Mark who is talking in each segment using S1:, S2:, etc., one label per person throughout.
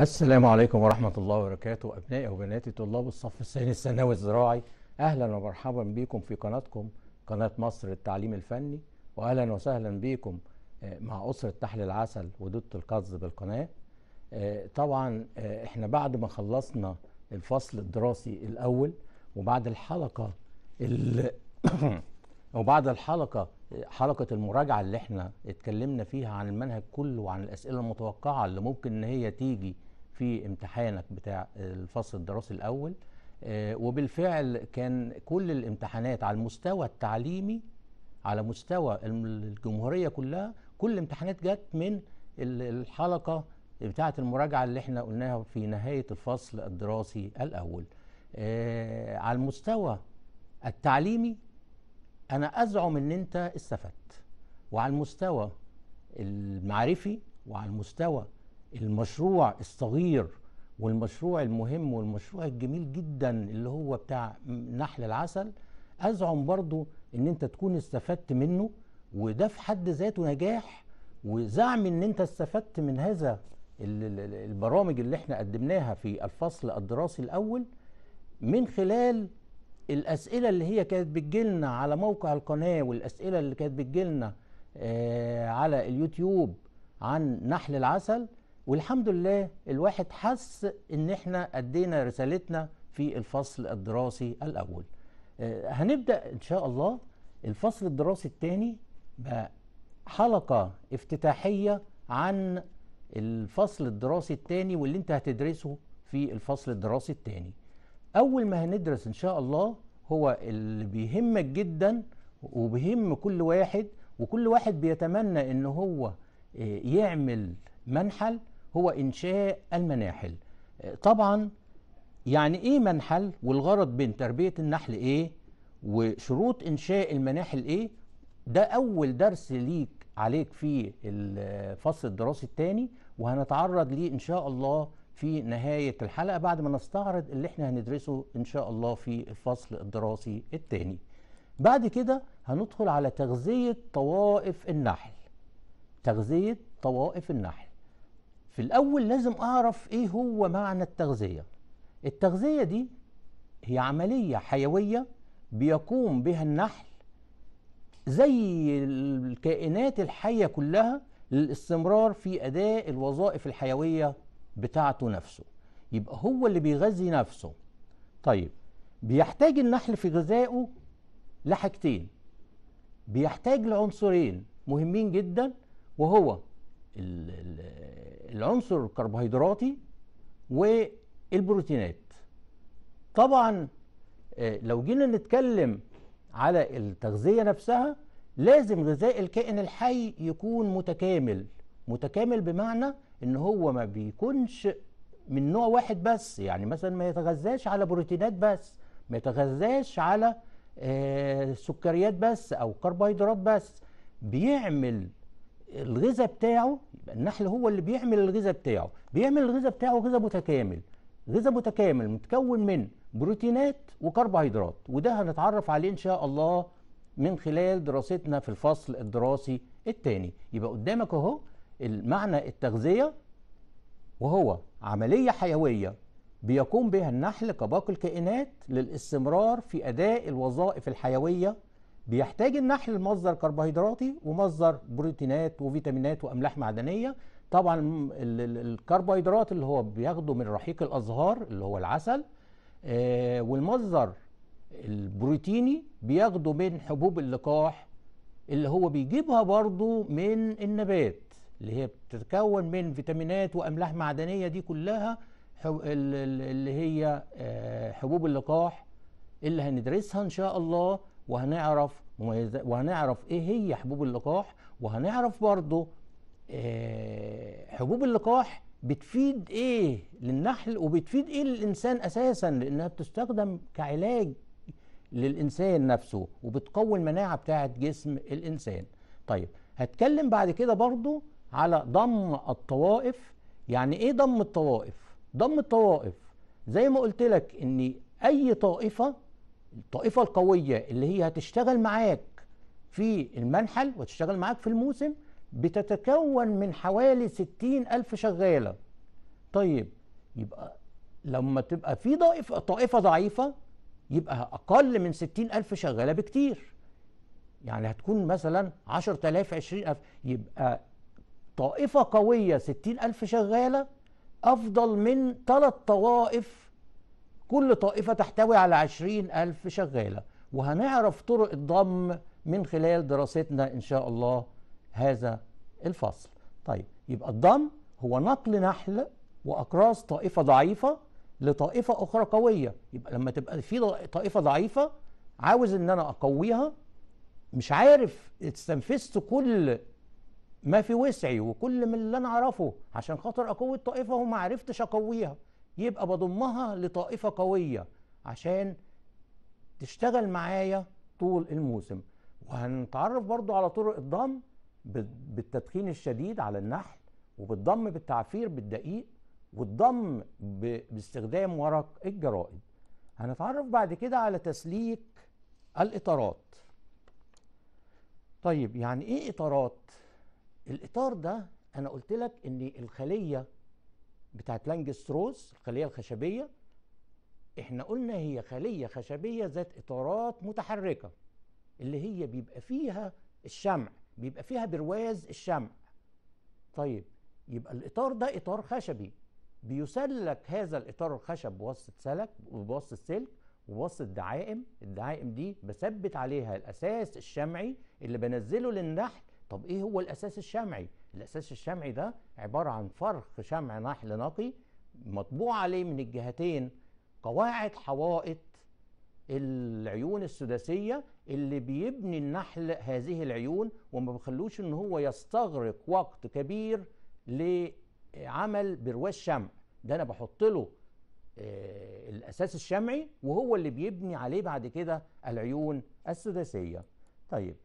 S1: السلام عليكم ورحمة الله وبركاته. أبنائي وبناتي طلاب الصف الثاني الثانوي الزراعي أهلا ومرحبا بكم في قناتكم قناة مصر التعليم الفني وأهلا وسهلا بكم آه، مع أسرة تحليل العسل ودودة القز بالقناة. آه، طبعا آه، إحنا بعد ما خلصنا الفصل الدراسي الأول وبعد الحلقة ال- وبعد الحلقة حلقة المراجعة اللي إحنا اتكلمنا فيها عن المنهج كله وعن الأسئلة المتوقعة اللي ممكن إن هي تيجي في امتحانك بتاع الفصل الدراسي الأول آه، وبالفعل كان كل الامتحانات على المستوى التعليمي على مستوى الجمهورية كلها كل الامتحانات جت من ال- الحلقة بتاعة المراجعة اللي إحنا قلناها في نهاية الفصل الدراسي الأول. آه، على المستوى التعليمي أنا أزعم إن أنت استفدت وعلى المستوى المعرفي وعلى المستوى المشروع الصغير والمشروع المهم والمشروع الجميل جدا اللي هو بتاع نحل العسل أزعم برضو إن أنت تكون استفدت منه وده في حد ذاته نجاح وزعم إن أنت استفدت من هذا ال- ال- البرامج اللي إحنا قدمناها في الفصل الدراسي الأول من خلال الأسئلة اللي هي كانت بتجيلنا على موقع القناة والأسئلة اللي كانت بتجيلنا آه على اليوتيوب عن نحل العسل. والحمد لله الواحد حس إن إحنا أدينا رسالتنا في الفصل الدراسي الأول. آه هنبدأ إن شاء الله الفصل الدراسي الثاني بحلقة افتتاحية عن الفصل الدراسي الثاني واللي أنت هتدرسه في الفصل الدراسي الثاني أول ما هندرس إن شاء الله هو اللي بيهمك جدا وبيهم كل واحد وكل واحد بيتمنى إن هو آه، يعمل منحل هو إنشاء المناحل. طبعا يعني إيه منحل والغرض من تربية النحل إيه وشروط إنشاء المناحل إيه؟ ده أول درس ليك عليك في الفصل الدراسي الثاني وهنتعرض ليه إن شاء الله في نهاية الحلقة بعد ما نستعرض اللي إحنا هندرسه إن شاء الله في الفصل الدراسي الثاني بعد كده هندخل على تغذية طوائف النحل. تغذية طوائف النحل. في الأول لازم أعرف إيه هو معنى التغذية. التغذية دي هي عملية حيوية بيقوم بها النحل زي الكائنات الحية كلها للاستمرار في أداء الوظائف الحيوية بتاعته نفسه. يبقى هو اللي بيغذي نفسه. طيب بيحتاج النحل في غذائه لحاجتين. بيحتاج لعنصرين مهمين جدا وهو العنصر الكربوهيدراتي والبروتينات. طبعا آه، لو جينا نتكلم على التغذية نفسها لازم غذاء الكائن الحي يكون متكامل. متكامل بمعنى إن هو ما بيكونش من نوع واحد بس. يعني مثلا ما يتغذاش على بروتينات بس ما يتغذاش على آه، سكريات بس أو كربوهيدرات بس. بيعمل الغذاء بتاعه يبقى النحل هو اللي بيعمل الغذاء بتاعه. بيعمل الغذاء بتاعه غذاء متكامل. غذاء متكامل متكون من بروتينات وكربوهيدرات وده هنتعرف عليه إن شاء الله من خلال دراستنا في الفصل الدراسي الثاني يبقى قدامك أهو المعنى التغذية وهو عملية حيوية بيقوم بها النحل كباقي الكائنات للاستمرار في أداء الوظائف الحيوية بيحتاج النحل لمصدر كربوهيدراتي ومصدر بروتينات وفيتامينات وأملاح معدنية. طبعا ال- ال- الكربوهيدرات اللي هو بياخده من رحيق الأزهار اللي هو العسل آه، والمصدر البروتيني بياخده من حبوب اللقاح اللي هو بيجيبها برضو من النبات اللي هي بتتكون من فيتامينات وأملاح معدنية دي كلها اللي هي آه، حبوب اللقاح اللي هندرسها إن شاء الله. وهنعرف مميزات وهنعرف إيه هي حبوب اللقاح وهنعرف برضو آه، حبوب اللقاح بتفيد إيه للنحل وبتفيد إيه للإنسان أساسا لأنها بتستخدم كعلاج للإنسان نفسه وبتقوي المناعة بتاعة جسم الإنسان. طيب هتكلم بعد كده برضو على ضم الطوائف. يعني إيه ضم الطوائف؟ ضم الطوائف زي ما قلت لك إن أي طائفة الطائفة القوية اللي هي هتشتغل معاك في المنحل وتشتغل معاك في الموسم بتتكون من حوالي ستين ألف شغالة. طيب يبقى لما تبقى في طائفة طائفة ضعيفة يبقى أقل من ستين ألف شغالة بكتير. يعني هتكون مثلا عشر آلاف عشرين ألف يبقى طائفة قوية ستين ألف شغالة أفضل من ثلاث طوائف كل طائفة تحتوي على عشرين ألف شغالة. وهنعرف طرق الضم من خلال دراستنا إن شاء الله هذا الفصل. طيب يبقى الضم هو نقل نحل وأقراص طائفة ضعيفة لطائفة أخرى قوية. يبقى لما تبقى في طائفة ضعيفة عاوز إن أنا أقويها مش عارف استنفذت كل ما في وسعي وكل من اللي أنا أعرفه عشان خاطر أقوي الطائفة وما عرفتش أقويها. يبقى بضمها لطائفة قوية عشان تشتغل معايا طول الموسم. وهنتعرف برضو على طرق الضم بالتدخين الشديد على النحل وبالضم بالتعفير بالدقيق والضم باستخدام ورق الجرائد. هنتعرف بعد كده على تسليك الإطارات. طيب يعني إيه إطارات؟ الإطار ده أنا قلت لك إن الخلية بتاعت لانجستروس الخليه الخشبية. إحنا قلنا هي خلية خشبية ذات إطارات متحركة اللي هي بيبقى فيها الشمع بيبقى فيها برواز الشمع. طيب يبقى الإطار ده إطار خشبي. بيسلك هذا الإطار الخشب بواسطة سلك وبواسطه سلك وبواسطه دعائم. الدعائم دي بثبت عليها الأساس الشمعي اللي بنزله للنحل. طب إيه هو الأساس الشمعي؟ الأساس الشمعي ده عبارة عن فرخ شمع نحل نقي مطبوع عليه من الجهتين قواعد حوائط العيون السداسية اللي بيبني النحل هذه العيون وما بخلوش إن هو يستغرق وقت كبير لعمل برواز شمع. ده أنا بحط له آه الأساس الشمعي وهو اللي بيبني عليه بعد كده العيون السداسية. طيب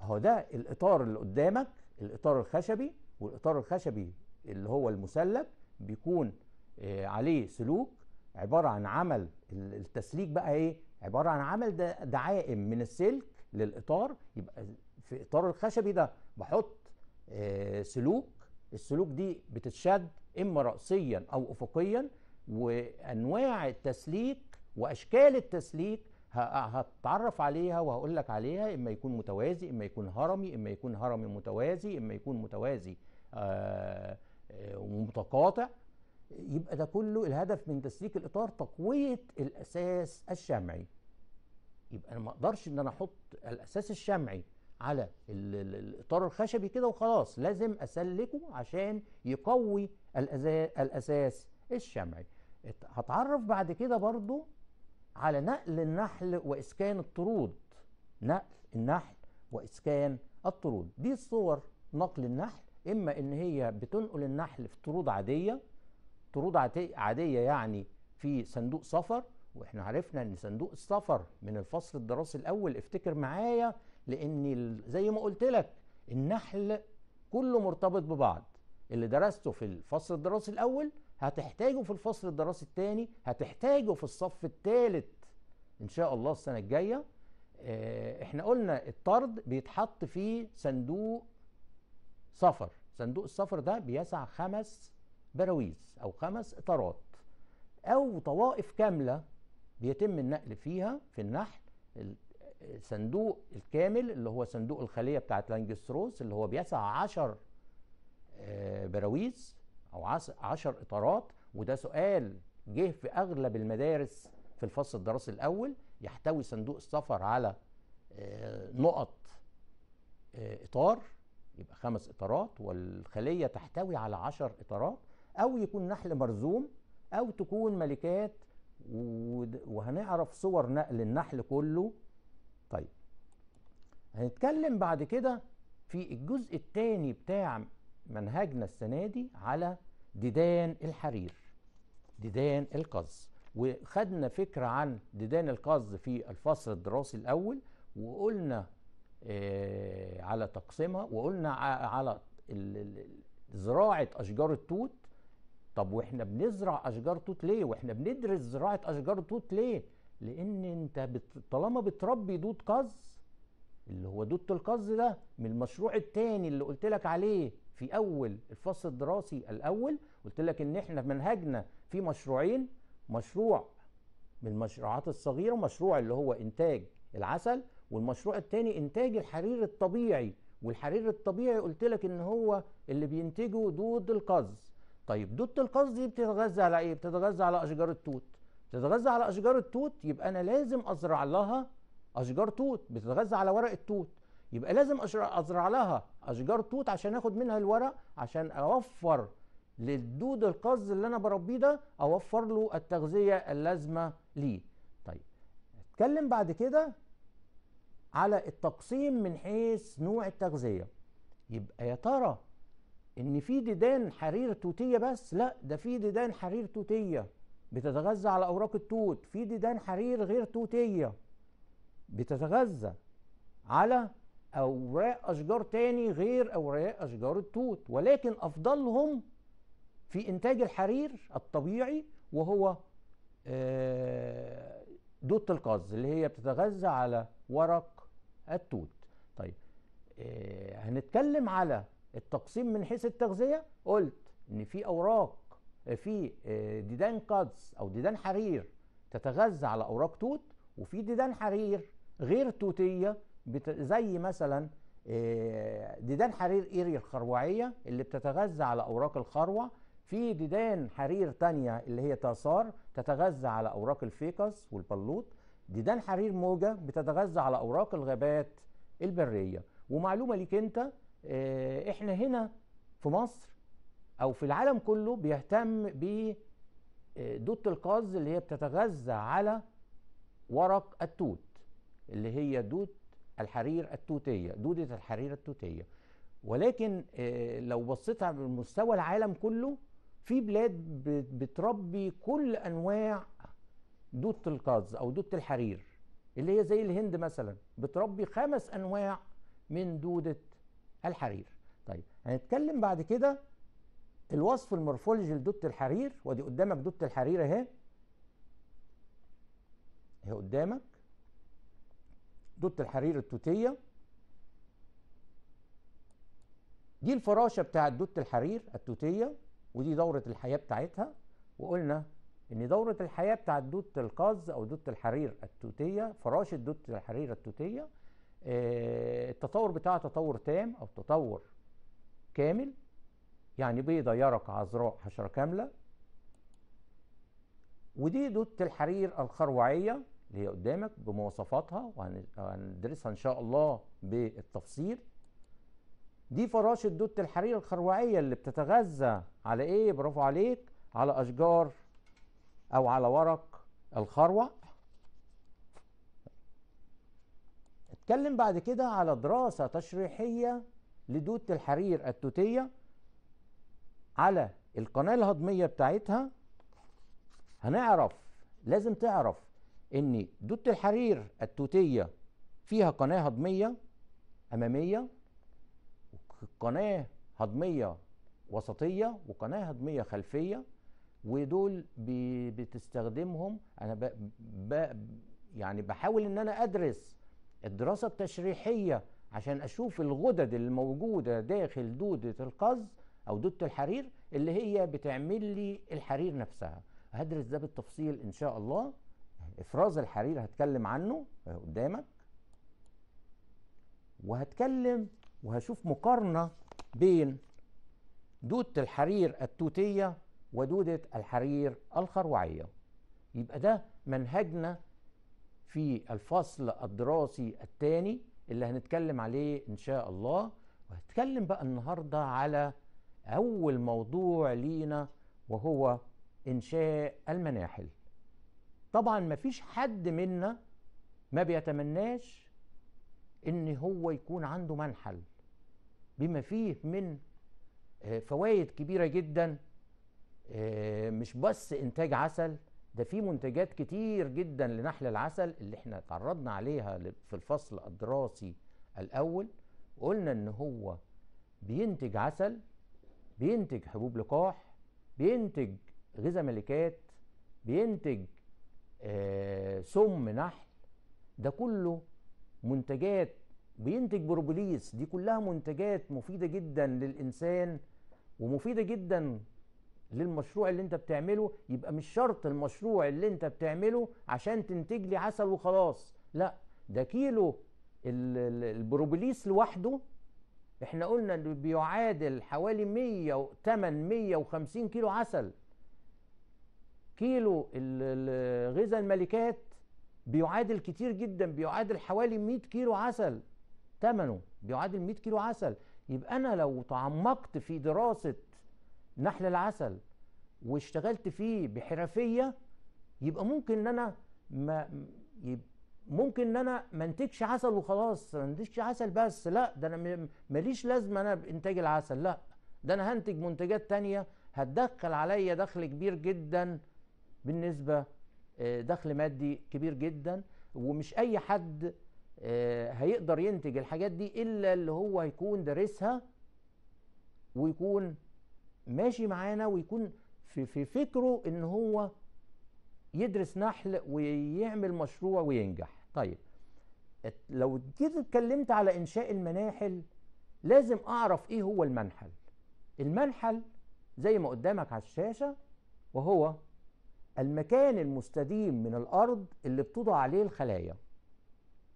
S1: هو ده الإطار اللي قدامك. الإطار الخشبي والإطار الخشبي اللي هو المسلك بيكون آه عليه سلوك عبارة عن عمل التسليك بقى إيه؟ عبارة عن عمل دعائم من السلك للإطار. يبقى في إطار الخشبي ده بحط آه سلوك. السلوك دي بتتشد إما راسيا أو افقيا وأنواع التسليك وأشكال التسليك هتعرف عليها وهقول لك عليها إما يكون متوازي إما يكون هرمي إما يكون هرمي متوازي إما يكون متوازي آه ومتقاطع. يبقى ده كله الهدف من تسليك الإطار تقوية الأساس الشمعي. يبقى أنا ما أقدرش إن أنا أحط الأساس الشمعي على الإطار الخشبي كده وخلاص. لازم أسلكه عشان يقوي الأساس الشمعي. هتعرف بعد كده برضو على نقل النحل وإسكان الطرود. نقل النحل وإسكان الطرود. دي صور نقل النحل. إما إن هي بتنقل النحل في طرود عادية طرود عادية يعني في صندوق سفر وإحنا عرفنا إن صندوق السفر من الفصل الدراسي الأول افتكر معايا لأن زي ما قلت لك النحل كله مرتبط ببعض. اللي درسته في الفصل الدراسي الأول هتحتاجه في الفصل الدراسي الثاني هتحتاجه في الصف الثالث إن شاء الله السنة الجاية إحنا قلنا الطرد بيتحط في صندوق سفر. صندوق السفر ده بيسع خمس براويز أو خمس إطارات. أو طوائف كاملة بيتم النقل فيها في النحل الصندوق الكامل اللي هو صندوق الخلية بتاعت لانجستروث اللي هو بيسع 10 براويز أو 10 إطارات. وده سؤال جه في أغلب المدارس في الفصل الدراسي الأول يحتوي صندوق السفر على نقط إطار يبقى خمس إطارات والخلية تحتوي على 10 إطارات أو يكون نحل مرزوم أو تكون ملكات وهنعرف صور نقل النحل كله. طيب هنتكلم بعد كده في الجزء الثاني بتاع منهجنا السنة دي على ديدان الحرير ديدان القز وخدنا فكرة عن ديدان القز في الفصل الدراسي الأول وقلنا آه على تقسيمها وقلنا على زراعة أشجار التوت طب وإحنا بنزرع أشجار توت ليه؟ وإحنا بندرس زراعة أشجار التوت ليه؟ لأن أنت بت... طالما بتربي دود قز اللي هو دودة القز ده من المشروع التاني اللي قلت لك عليه في أول الفصل الدراسي الأول قلت لك إن إحنا منهجنا في مشروعين مشروع من المشروعات الصغيره مشروع اللي هو إنتاج العسل والمشروع الثاني إنتاج الحرير الطبيعي. والحرير الطبيعي قلت لك إن هو اللي بينتجه دود القز. طيب دود القز دي بتتغذى على إيه؟ بتتغذى على أشجار التوت. بتتغذى على أشجار التوت يبقى أنا لازم أزرع لها أشجار توت. بتتغذى على ورق التوت. يبقى لازم أزرع لها أشجار توت عشان آخد منها الورق عشان أوفر للدود القز اللي أنا بربيه ده أوفر له التغذية اللازمة ليه. طيب اتكلم بعد كده على التقسيم من حيث نوع التغذية. يبقى يا ترى إن في ديدان حرير توتية بس؟ لا ده في ديدان حرير توتية بتتغذى على أوراق التوت. في ديدان حرير غير توتية بتتغذى على أوراق أشجار تاني غير أوراق أشجار التوت. ولكن أفضلهم في إنتاج الحرير الطبيعي وهو دوت القز اللي هي بتتغذى على ورق التوت. طيب هنتكلم على التقسيم من حيث التغذية. قلت إن في أوراق في ديدان قز أو ديدان حرير تتغذى على أوراق توت وفي ديدان حرير غير توتية زي مثلا ديدان حرير ايري الخروعية اللي بتتغذى على أوراق الخروع في ديدان حرير تانية اللي هي تاسار تتغذى على أوراق الفيكس والبلوط. ديدان حرير موجا بتتغذى على أوراق الغابات البرية. ومعلومة ليك انت إحنا هنا في مصر أو في العالم كله بيهتم ب دوت القاز اللي هي بتتغذى على ورق التوت اللي هي دوت الحرير التوتية دودة الحرير التوتية. ولكن لو بصيت على مستوى العالم كله في بلاد بتربي كل أنواع دودة القاز أو دودة الحرير اللي هي زي الهند مثلا بتربي خمس أنواع من دودة الحرير. طيب هنتكلم بعد كده الوصف المورفولوجي لدودة الحرير ودي قدامك دودة الحرير أهي. أهي قدامك. دودة الحرير التوتية. دي الفراشة بتاعت دودة الحرير التوتية. ودي دورة الحياة بتاعتها وقلنا إن دورة الحياة بتاعت دودة القاز أو دودة الحرير التوتية فراشة دودة الحرير التوتية آه التطور بتاعها تطور تام أو تطور كامل يعني بيضة يرق عذراء حشرة كاملة. ودي دودة الحرير الخروعية اللي هي قدامك بمواصفاتها وهندرسها إن شاء الله بالتفصيل. دي فراشة دودة الحرير الخروعية اللي بتتغذى على إيه؟ برافو عليك على أشجار أو على ورق الخروع. اتكلم بعد كده على دراسة تشريحية لدودة الحرير التوتية على القناة الهضمية بتاعتها. هنعرف لازم تعرف إن دودة الحرير التوتية فيها قناة هضمية أمامية قناة هضمية وسطية وقناة هضمية خلفية ودول بتستخدمهم. أنا ب... ب... يعني بحاول إن أنا أدرس الدراسة التشريحية عشان أشوف الغدد الموجودة داخل دودة القز أو دودة الحرير اللي هي بتعمل لي الحرير نفسها. هدرس ده بالتفصيل إن شاء الله. إفراز الحرير هتكلم عنه قدامك. وهتكلم وهشوف مقارنة بين دودة الحرير التوتية ودودة الحرير الخروعية. يبقى ده منهجنا في الفصل الدراسي الثاني اللي هنتكلم عليه إن شاء الله. وهتكلم بقى النهاردة على أول موضوع لينا وهو إنشاء المناحل. طبعا مفيش حد منا ما بيتمناش إن هو يكون عنده منحل بما فيه من فوائد كبيرة جدا مش بس إنتاج عسل ده في منتجات كتير جدا لنحل العسل اللي إحنا تعرضنا عليها في الفصل الدراسي الأول. قلنا إن هو بينتج عسل بينتج حبوب لقاح بينتج غذاء ملكات بينتج آه سم نحل ده كله منتجات بينتج بروبوليس دي كلها منتجات مفيدة جدا للإنسان ومفيدة جدا للمشروع اللي أنت بتعمله. يبقى مش شرط المشروع اللي أنت بتعمله عشان تنتج لي عسل وخلاص لا ده كيلو البروبوليس لوحده. إحنا قلنا إنه بيعادل حوالي 100 8 150 كيلو عسل. كيلو غذاء الملكات بيعادل كتير جدا بيعادل حوالي 100 كيلو عسل. ثمنه بيعادل 100 كيلو عسل. يبقى أنا لو تعمقت في دراسة نحل العسل واشتغلت فيه بحرفية يبقى ممكن إن أنا ما ممكن إن أنا ما انتجش عسل وخلاص. ما انتجش عسل بس. لا ده أنا ماليش لازمة أنا بإنتاج العسل. لا ده أنا هنتج منتجات تانية. هتدخل عليا دخل كبير جدا بالنسبة دخل مادي كبير جدا ومش أي حد هيقدر ينتج الحاجات دي إلا اللي هو هيكون دارسها ويكون ماشي معانا ويكون في في فكره إن هو يدرس نحل ويعمل مشروع وينجح. طيب لو جيت اتكلمت على إنشاء المناحل لازم أعرف إيه هو المنحل؟ المنحل زي ما قدامك على الشاشة وهو المكان المستديم من الأرض اللي بتوضع عليه الخلايا.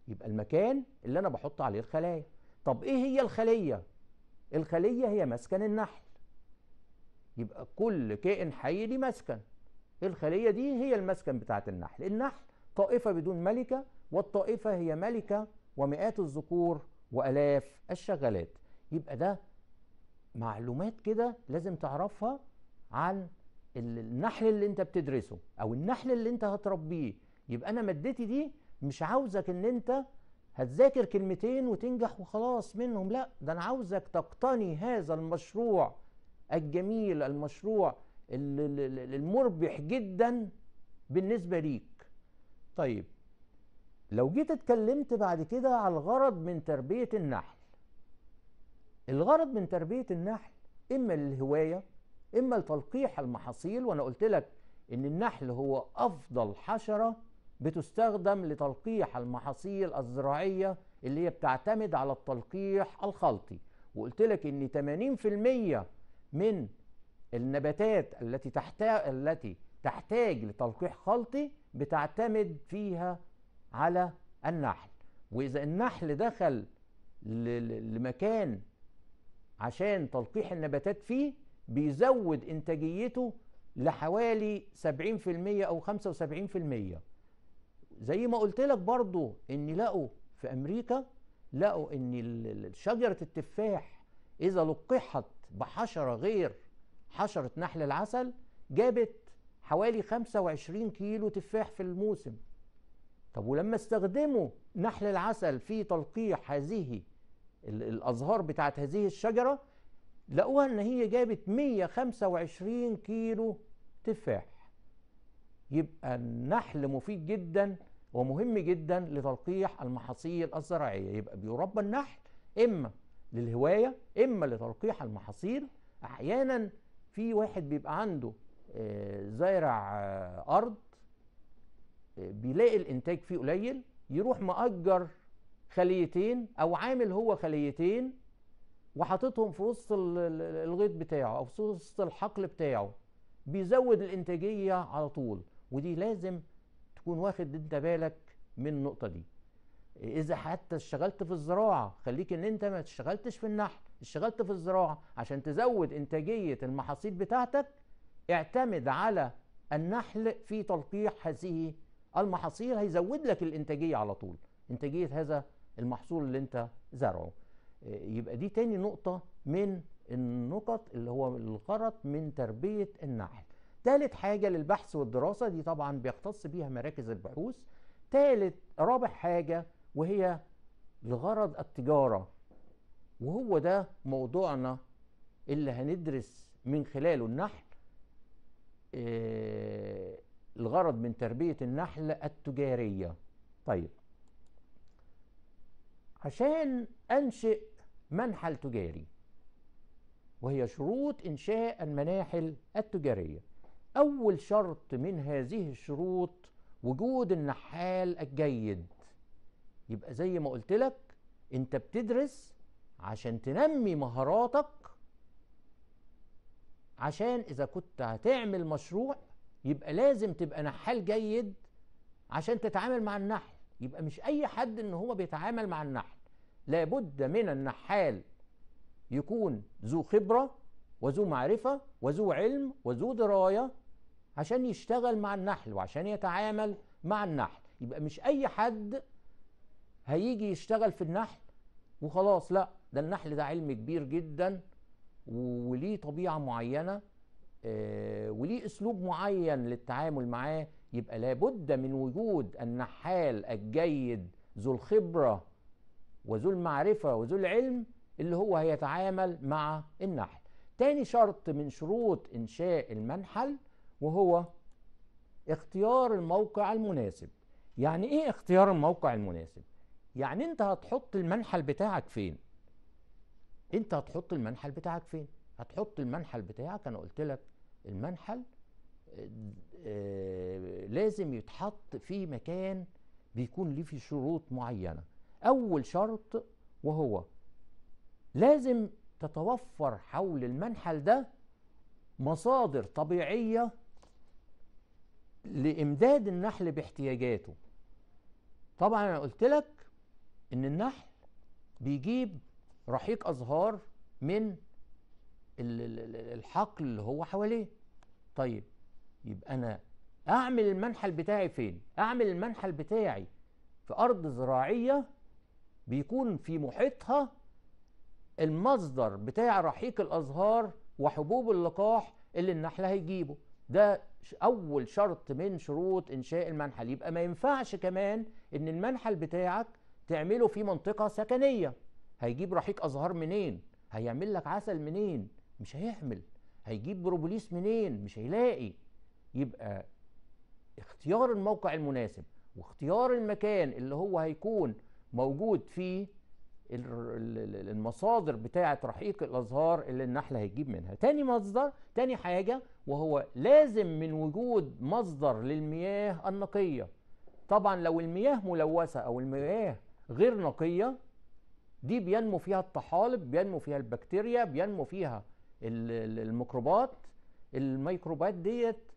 S1: يبقى المكان اللي أنا بحط عليه الخلايا. طب إيه هي الخلية؟ الخلية هي مسكن النحل. يبقى كل كائن حي ليه مسكن. الخلية دي هي المسكن بتاعت النحل. النحل طائفة بدون ملكة والطائفة هي ملكة ومئات الذكور وآلاف الشغالات يبقى ده معلومات كده لازم تعرفها عن النحل اللي انت بتدرسه أو النحل اللي انت هتربيه يبقى أنا مادتي دي مش عاوزك ان انت هتذاكر كلمتين وتنجح وخلاص منهم لا ده أنا عاوزك تقتني هذا المشروع الجميل المشروع المربح جدا بالنسبة ليك. طيب لو جيت اتكلمت بعد كده على الغرض من تربية النحل الغرض من تربية النحل إما للهوايه إما لتلقيح المحاصيل وأنا قلت لك إن النحل هو أفضل حشرة بتستخدم لتلقيح المحاصيل الزراعية اللي هي بتعتمد على التلقيح الخلطي. وقلت لك إن 80% من النباتات التي تحتاج التي تحتاج لتلقيح خلطي بتعتمد فيها على النحل. وإذا النحل دخل لمكان عشان تلقيح النباتات فيه بيزود إنتاجيته لحوالي 70% أو 75% زي ما قلت لك برضو إن لقوا في أمريكا لقوا إن شجرة التفاح إذا لقحت بحشرة غير حشرة نحل العسل جابت حوالي 25 كيلو تفاح في الموسم. طب ولما استخدموا نحل العسل في تلقيح هذه الأزهار بتاعت هذه الشجرة لقوها أن هي جابت 125 كيلو تفاح. يبقى النحل مفيد جدا ومهم جدا لتلقيح المحاصيل الزراعية. يبقى بيربى النحل إما للهواية إما لتلقيح المحاصيل. أحيانا في واحد بيبقى عنده زارع أرض بيلاقي الإنتاج فيه قليل يروح مأجر خليتين أو عامل هو خليتين وحاططهم في وسط الغيط بتاعه أو في وسط الحقل بتاعه بيزود الإنتاجية على طول. ودي لازم تكون واخد أنت بالك من النقطة دي. إذا حتى اشتغلت في الزراعة خليك إن أنت ما اشتغلتش في النحل اشتغلت في الزراعة عشان تزود إنتاجية المحاصيل بتاعتك اعتمد على النحل في تلقيح هذه المحاصيل هيزود لك الإنتاجية على طول. إنتاجية هذا المحصول اللي أنت زرعه. يبقى دي تاني نقطة من النقط اللي هو الغرض من تربية النحل. ثالث حاجة للبحث والدراسة دي طبعا بيختص بيها مراكز البحوث. ثالث رابع حاجة وهي لغرض التجارة. وهو ده موضوعنا اللي هندرس من خلاله النحل إيه الغرض من تربية النحل التجارية. طيب عشان أنشئ منحل تجاري؟ وهي شروط إنشاء المناحل التجارية. أول شرط من هذه الشروط وجود النحال الجيد. يبقى زي ما قلت لك أنت بتدرس عشان تنمي مهاراتك عشان إذا كنت هتعمل مشروع يبقى لازم تبقى نحال جيد عشان تتعامل مع النحل. يبقى مش أي حد إن هو بيتعامل مع النحل. لابد من النحال. يكون ذو خبرة وذو معرفة وذو علم وذو دراية عشان يشتغل مع النحل وعشان يتعامل مع النحل. يبقى مش أي حد هيجي يشتغل في النحل وخلاص لا ده النحل ده علم كبير جدا وليه طبيعة معينة آه، وليه أسلوب معين للتعامل معاه. يبقى لابد من وجود النحال الجيد ذو الخبرة وذو المعرفة وذو العلم اللي هو هيتعامل مع النحل. تاني شرط من شروط إنشاء المنحل وهو اختيار الموقع المناسب. يعني إيه اختيار الموقع المناسب؟ يعني أنت هتحط المنحل بتاعك فين؟ أنت هتحط المنحل بتاعك فين؟ هتحط المنحل بتاعك أنا قلت لك المنحل آه، لازم يتحط في مكان بيكون ليه في شروط معينة. أول شرط وهو لازم تتوفر حول المنحل ده مصادر طبيعية لإمداد النحل باحتياجاته. طبعا أنا قلت لك إن النحل بيجيب رحيق أزهار من الحقل اللي هو حواليه. طيب يبقى أنا أعمل المنحل بتاعي فين؟ أعمل المنحل بتاعي في أرض زراعية بيكون في محيطها المصدر بتاع رحيق الأزهار وحبوب اللقاح اللي النحل هيجيبه. ده أول شرط من شروط إنشاء المنحل. يبقى ما ينفعش كمان إن المنحل بتاعك تعمله في منطقة سكنية. هيجيب رحيق أزهار منين؟ هيعمل لك عسل منين؟ مش هيحمل هيجيب بروبوليس منين؟ مش هيلاقي. يبقى اختيار الموقع المناسب واختيار المكان اللي هو هيكون موجود فيه المصادر بتاعة رحيق الأزهار اللي النحل هيجيب منها. تاني مصدر تاني حاجة وهو لازم من وجود مصدر للمياه النقية. طبعا لو المياه ملوثة أو المياه غير نقية دي بينمو فيها الطحالب بينمو فيها البكتيريا بينمو فيها الميكروبات. الميكروبات ديت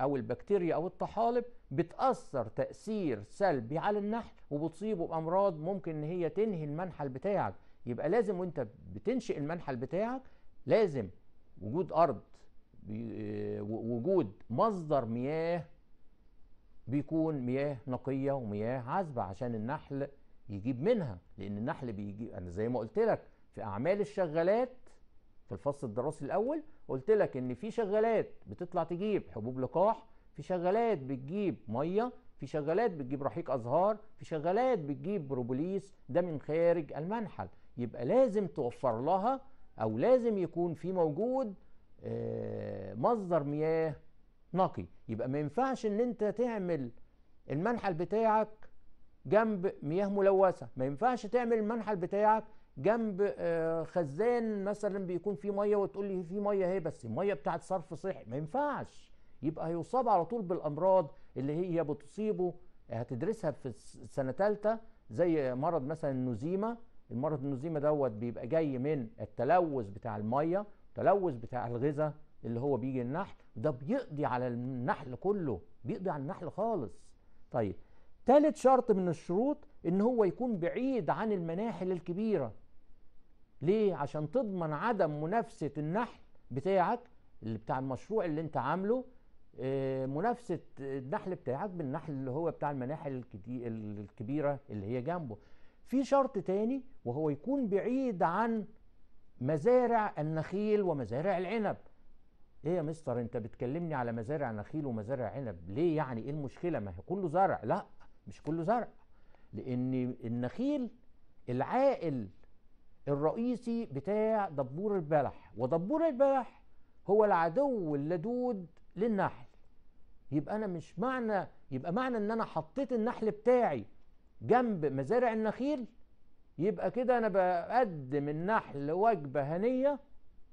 S1: أو البكتيريا أو الطحالب بتأثر تأثير سلبي على النحل وبتصيبه بأمراض ممكن إن هي تنهي المنحل بتاعك. يبقى لازم وأنت بتنشئ المنحل بتاعك لازم وجود أرض وجود مصدر مياه بيكون مياه نقية ومياه عذبة عشان النحل يجيب منها. لأن النحل بيجي أنا زي ما قلت لك في أعمال الشغالات في الفصل الدراسي الأول قلت لك إن في شغالات بتطلع تجيب حبوب لقاح في شغالات بتجيب مية في شغالات بتجيب رحيق أزهار في شغالات بتجيب بروبوليس ده من خارج المنحل. يبقى لازم توفر لها أو لازم يكون في موجود آه، مصدر مياه نقي. يبقى ما ينفعش إن أنت تعمل المنحل بتاعك جنب مياه ملوثة. ما ينفعش تعمل المنحل بتاعك جنب آه، خزان مثلا بيكون فيه مية وتقول لي في مية اهي بس المية بتاعت صرف صحي. ما ينفعش. يبقى هيصاب على طول بالأمراض اللي هي بتصيبه هتدرسها في سنة ثالثه زي مرض مثلا النزيمة. المرض النزيمة دوت بيبقى جاي من التلوث بتاع المية التلوث بتاع الغذاء اللي هو بيجي النحل. ده بيقضي على النحل كله بيقضي على النحل خالص. طيب ثالث شرط من الشروط إن هو يكون بعيد عن المناحل الكبيرة. ليه؟ عشان تضمن عدم منافسة النحل بتاعك اللي بتاع المشروع اللي انت عامله آه، منافسة النحل بتاعك بالنحل اللي هو بتاع المناحل الكبيرة اللي هي جنبه. في شرط تاني وهو يكون بعيد عن مزارع النخيل ومزارع العنب. إيه يا مستر انت بتكلمني على مزارع نخيل ومزارع عنب ليه يعني؟ إيه المشكلة؟ ما هي كله زرع. لا مش كله زرع. لأن النخيل العائل الرئيسي بتاع دبور البلح ودبور البلح هو العدو اللدود للنحل. يبقى أنا مش معنى يبقى معنى إن أنا حطيت النحل بتاعي جنب مزارع النخيل؟ يبقى كده أنا بقدم النحل وجبة هنية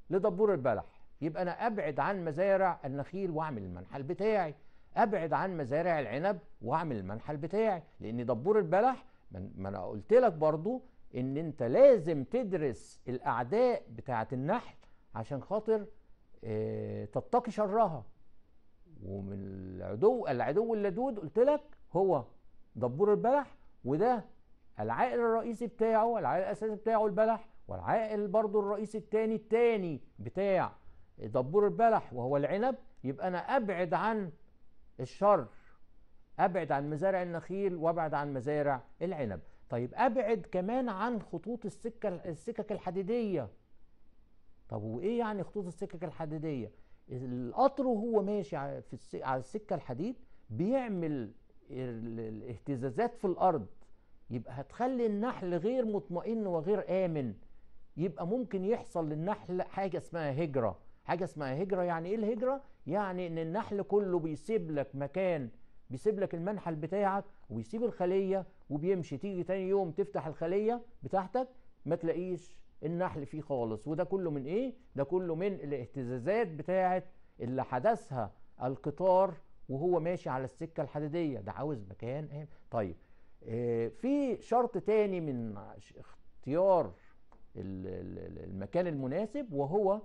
S1: لدبور البلح. يبقى أنا أبعد عن مزارع النخيل وأعمل المنحل بتاعي. أبعد عن مزارع العنب وأعمل المنحل بتاعي لأن دبور البلح ما أنا قلت لك برضو إن أنت لازم تدرس الأعداء بتاعة النحل عشان خاطر آه تتقي شرها. ومن العدو العدو اللدود قلت لك هو دبور البلح وده العائل الرئيسي بتاعه العائل الأساسي بتاعه البلح والعائل برضو الرئيسي التاني التاني بتاع دبور البلح وهو العنب. يبقى أنا أبعد عن الشر أبعد عن مزارع النخيل وأبعد عن مزارع العنب. طيب أبعد كمان عن خطوط السكة السكك الحديدية. طب وإيه يعني خطوط السكك الحديدية؟ القطر وهو ماشي في على السكة الحديد بيعمل الاهتزازات في الأرض. يبقى هتخلي النحل غير مطمئن وغير آمن. يبقى ممكن يحصل للنحل حاجة اسمها هجرة. حاجة اسمها هجرة يعني إيه الهجرة؟ يعني إن النحل كله بيسيب لك مكان بيسيب لك المنحل بتاعك ويسيب الخلية وبيمشي. تيجي تاني يوم تفتح الخلية بتاعتك ما تلاقيش النحل فيه خالص. وده كله من إيه؟ ده كله من الاهتزازات بتاعه اللي حدثها القطار وهو ماشي على السكة الحديدية. ده عاوز مكان آمن. طيب آه في شرط تاني من اختيار المكان المناسب وهو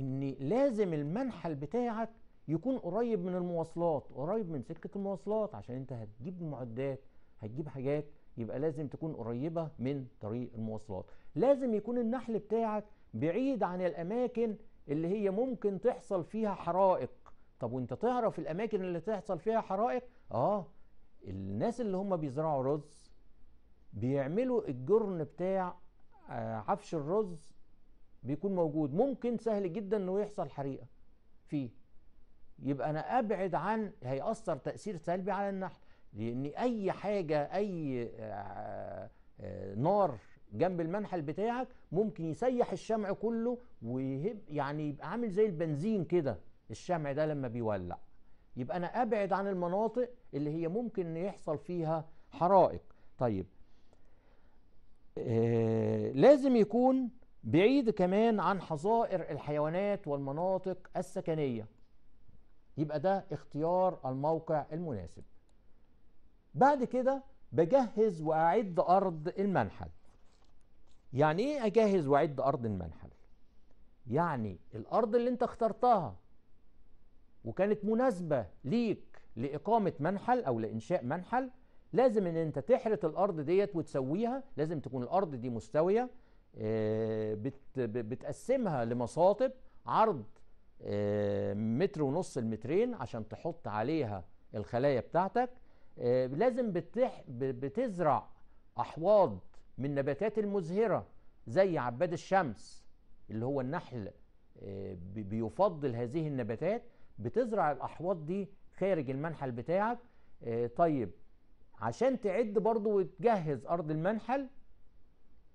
S1: إن لازم المنحل بتاعك يكون قريب من المواصلات قريب من سكة المواصلات عشان انت هتجيب معدات هتجيب حاجات يبقى لازم تكون قريبة من طريق المواصلات. لازم يكون النحل بتاعك بعيد عن الأماكن اللي هي ممكن تحصل فيها حرائق. طب وانت تعرف الأماكن اللي تحصل فيها حرائق؟ آه الناس اللي هم بيزرعوا رز بيعملوا الجرن بتاع عفش الرز بيكون موجود. ممكن سهل جدا إنه يحصل حريقة. فيه يبقى أنا أبعد عن هيأثر تأثير سلبي على النحل لأن أي حاجة أي نار جنب المنحل بتاعك ممكن يسيح الشمع كله ويهب يعني يبقى عامل زي البنزين كده الشمع ده لما بيولع. يبقى أنا أبعد عن المناطق اللي هي ممكن يحصل فيها حرائق. طيب آه لازم يكون بعيد كمان عن حظائر الحيوانات والمناطق السكنية. يبقى ده اختيار الموقع المناسب. بعد كده بجهز وأعد أرض المنحل. يعني إيه أجهز وأعد أرض المنحل؟ يعني الأرض اللي أنت اخترتها وكانت مناسبة ليك لإقامة منحل أو لإنشاء منحل لازم إن أنت تحرث الأرض ديت وتسويها. لازم تكون الأرض دي مستوية بتقسمها لمصاطب عرض متر ونص المترين عشان تحط عليها الخلايا بتاعتك. لازم بتح بتزرع أحواض من النباتات المزهرة زي عباد الشمس اللي هو النحل بيفضل هذه النباتات. بتزرع الأحواض دي خارج المنحل بتاعك. طيب عشان تعد برضو وتجهز أرض المنحل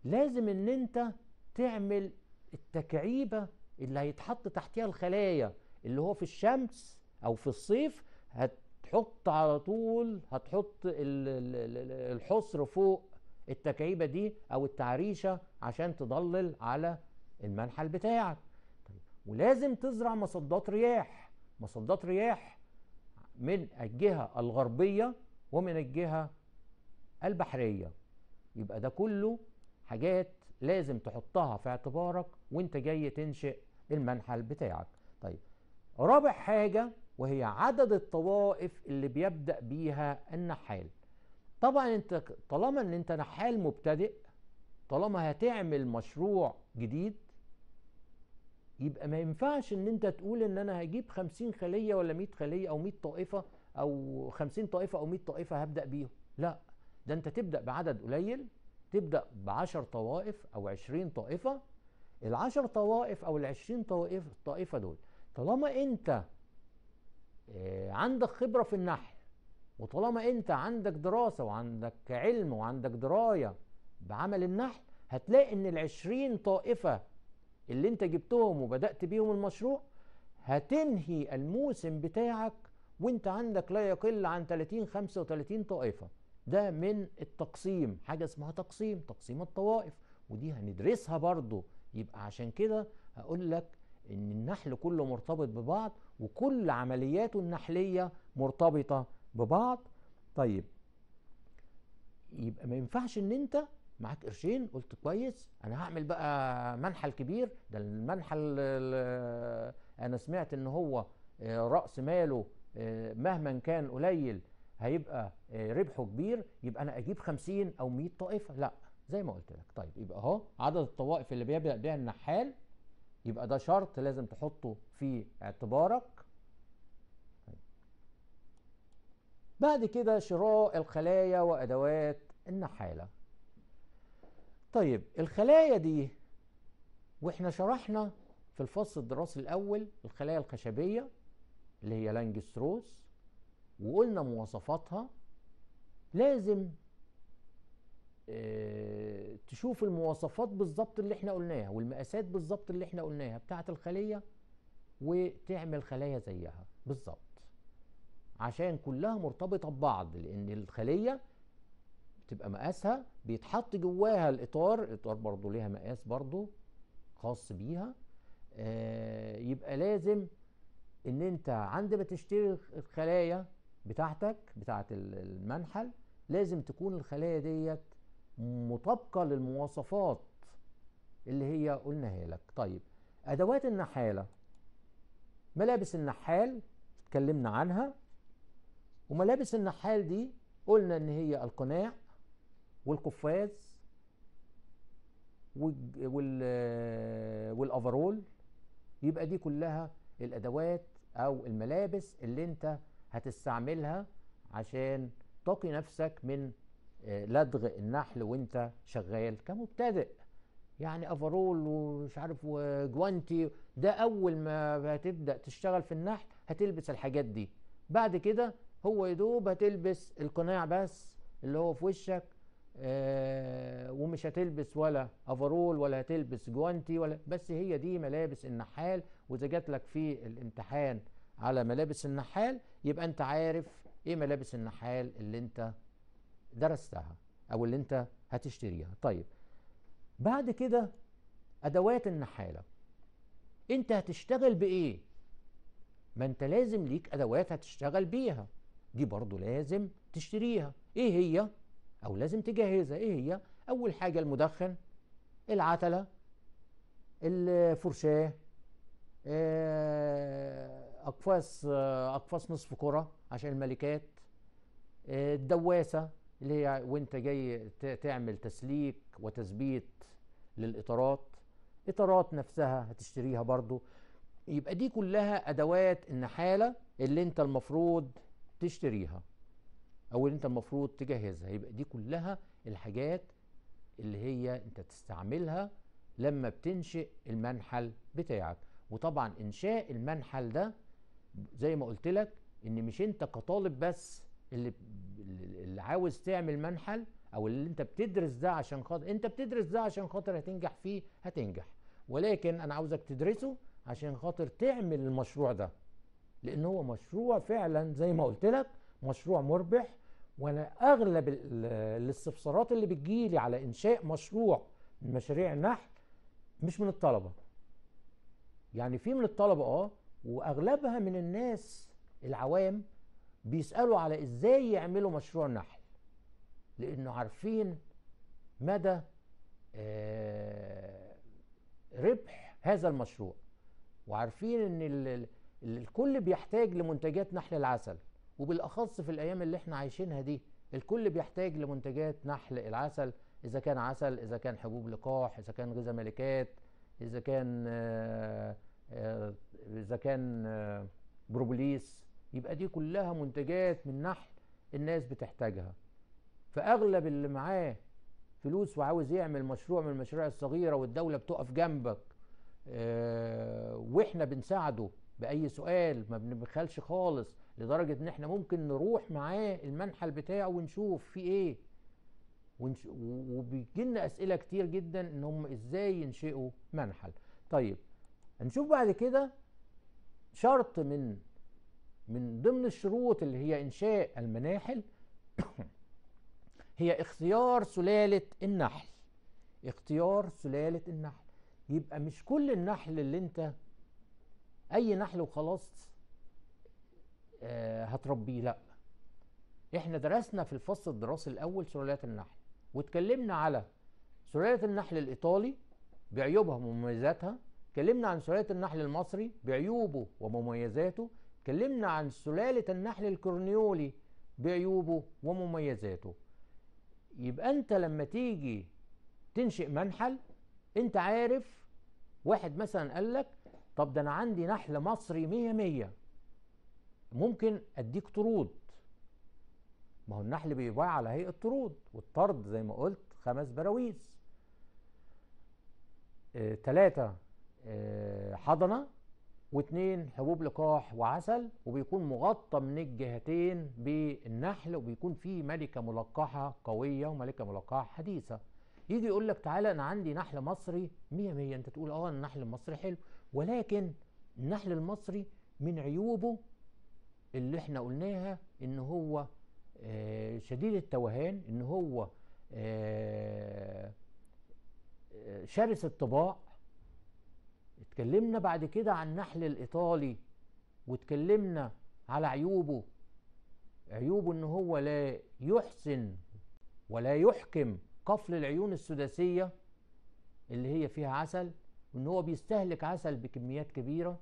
S1: لازم إن أنت تعمل التكعيبة اللي هيتحط تحتها الخلايا اللي هو في الشمس أو في الصيف هتحط على طول هتحط الحصر فوق التكعيبة دي أو التعريشة عشان تضلل على المنحل بتاعك. طيب ولازم تزرع مصدات رياح. مصدات رياح من الجهة الغربية ومن الجهة البحرية. يبقى ده كله حاجات لازم تحطها في اعتبارك وانت جاي تنشئ المنحل بتاعك. طيب رابع حاجة وهي عدد الطوائف اللي بيبدأ بيها النحال. طبعا أنت طالما إن أنت نحال مبتدئ طالما هتعمل مشروع جديد يبقى ما ينفعش إن أنت تقول إن أنا هجيب 50 خلية ولا 100 خلية أو 100 طائفة أو 50 طائفة أو 100 طائفة هبدأ بيهم. لا ده أنت تبدأ بعدد قليل تبدأ بعشر طوائف أو عشرين طائفة العشر طوائف أو العشرين طائف طائفة دول. طالما أنت عندك خبرة في النحل وطالما أنت عندك دراسة وعندك علم وعندك دراية بعمل النحل هتلاقي أن العشرين طائفة اللي أنت جبتهم وبدأت بيهم المشروع هتنهي الموسم بتاعك وأنت عندك لا يقل عن 30 35 طائفة. ده من التقسيم حاجة اسمها تقسيم تقسيم الطوائف ودي هندرسها برضو يبقى عشان كده هقول لك إن النحل كله مرتبط ببعض وكل عملياته النحلية مرتبطة ببعض. طيب يبقى ما ينفعش إن أنت معاك قرشين قلت كويس أنا هعمل بقى منحل كبير. ده المنحل ال- أنا سمعت إن هو آه، رأس ماله آه، مهما كان قليل هيبقى آه، ربحه كبير يبقى أنا أجيب 50 أو 100 طائفة. لا زي ما قلت لك. طيب يبقى اهو عدد الطوائف اللي بيبدأ بيها النحال يبقى ده شرط لازم تحطه في اعتبارك. طيب. بعد كده شراء الخلايا وأدوات النحالة. طيب الخلايا دي وإحنا شرحنا في الفصل الدراسي الأول الخلايا الخشبية اللي هي لانجستروس وقلنا مواصفاتها لازم تشوف المواصفات بالظبط اللي إحنا قلناها والمقاسات بالظبط اللي إحنا قلناها بتاعت الخلية وتعمل خلايا زيها. بالظبط عشان كلها مرتبطة ببعض لأن الخلية بتبقى مقاسها بيتحط جواها الإطار الإطار برضو ليها مقاس برضو خاص بيها آه، يبقى لازم إن أنت عند ما تشتري الخلايا بتاعتك بتاعت ال- المنحل لازم تكون الخلايا ديت مطابقة للمواصفات اللي هي قلناها لك طيب أدوات النحالة. ملابس النحال اتكلمنا عنها وملابس النحال دي قلنا إن هي القناع والقفاز والأفرول. يبقى دي كلها الأدوات أو الملابس اللي أنت هتستعملها عشان تقي نفسك من لدغ النحل وانت شغال كمبتدئ. يعني افرول ومش عارف وجوانتي ده اول ما هتبدأ تشتغل في النحل هتلبس الحاجات دي. بعد كده هو يدوب هتلبس القناع بس اللي هو في وشك آه ومش هتلبس ولا افرول ولا هتلبس جوانتي ولا بس هي دي ملابس النحال. وإذا جات لك في الامتحان على ملابس النحال يبقى انت عارف إيه ملابس النحال اللي انت درستها أو اللي أنت هتشتريها. طيب بعد كده أدوات النحالة. أنت هتشتغل بإيه؟ ما أنت لازم ليك أدوات هتشتغل بيها. دي برضو لازم تشتريها. إيه هي؟ أو لازم تجهزها. إيه هي؟ أول حاجة المدخن العتلة الفرشاة آه، أقفاص آه، أقفاص نصف كرة عشان الملكات آه، الدواسة. اللي هي وانت جاي تعمل تسليك وتثبيت للإطارات. إطارات نفسها هتشتريها برضو. يبقى دي كلها أدوات النحالة اللي أنت المفروض تشتريها أو اللي أنت المفروض تجهزها. يبقى دي كلها الحاجات اللي هي أنت تستعملها لما بتنشئ المنحل بتاعك. وطبعا إنشاء المنحل ده زي ما قلت لك إن مش أنت كطالب بس اللي عاوز تعمل منحل أو اللي أنت بتدرس ده عشان خاطر أنت بتدرس ده عشان خاطر هتنجح فيه هتنجح. ولكن أنا عاوزك تدرسه عشان خاطر تعمل المشروع ده. لأن هو مشروع فعلا زي ما قلت لك مشروع مربح. وأنا أغلب ال- الاستفسارات اللي بتجيلي على إنشاء مشروع من مشاريع النحل مش من الطلبة. يعني في من الطلبة آه وأغلبها من الناس العوام بيسألوا على إزاي يعملوا مشروع نحل. لأنه عارفين مدى آه، ربح هذا المشروع وعارفين ان ال- ال- الكل بيحتاج لمنتجات نحل العسل وبالاخص في الأيام اللي إحنا عايشينها دي الكل بيحتاج لمنتجات نحل العسل إذا كان عسل إذا كان حبوب لقاح إذا كان غذاء ملكات إذا كان آه، آه، إذا كان بروبوليس يبقى دي كلها منتجات من نحل الناس بتحتاجها. فأغلب اللي معاه فلوس وعاوز يعمل مشروع من المشاريع الصغيرة والدولة بتقف جنبك آه، وإحنا بنساعده بأي سؤال ما بنبخلش خالص لدرجة إن إحنا ممكن نروح معاه المنحل بتاعه ونشوف في إيه. ونش... وبيجي لنا أسئلة كتير جدا إن هم إزاي ينشئوا منحل. طيب هنشوف بعد كده شرط من من ضمن الشروط اللي هي إنشاء المناحل. هي اختيار سلالة النحل. اختيار سلالة النحل. يبقى مش كل النحل اللي انت أي نحل وخلاص آه هتربيه لا. إحنا درسنا في الفصل الدراسي الأول سلالات النحل واتكلمنا على سلالة النحل الإيطالي بعيوبها ومميزاتها. اتكلمنا عن سلالة النحل المصري بعيوبه ومميزاته. اتكلمنا عن سلالة النحل الكورنيولي بعيوبه ومميزاته. يبقى انت لما تيجي تنشئ منحل انت عارف واحد مثلا قال لك طب ده أنا عندي نحل مصري مية مية ممكن اديك طرود. ما هو النحل بيباع على هيئة طرود والطرد زي ما قلت خمس براويز. آه تلاتة آه حضنة واثنين حبوب لقاح وعسل وبيكون مغطى من الجهتين بالنحل وبيكون فيه ملكة ملقحة قوية وملكة ملقحة حديثة. يجي يقول لك تعالى أنا عندي نحل مصري مية مية. أنت تقول آه النحل المصري حلو. ولكن النحل المصري من عيوبه اللي إحنا قلناها إن هو آه شديد التوهان إن هو آه آه شرس الطباع اتكلمنا بعد كده عن النحل الإيطالي واتكلمنا على عيوبه. عيوبه إن هو لا يحسن ولا يحكم قفل العيون السداسية اللي هي فيها عسل وإن هو بيستهلك عسل بكميات كبيرة.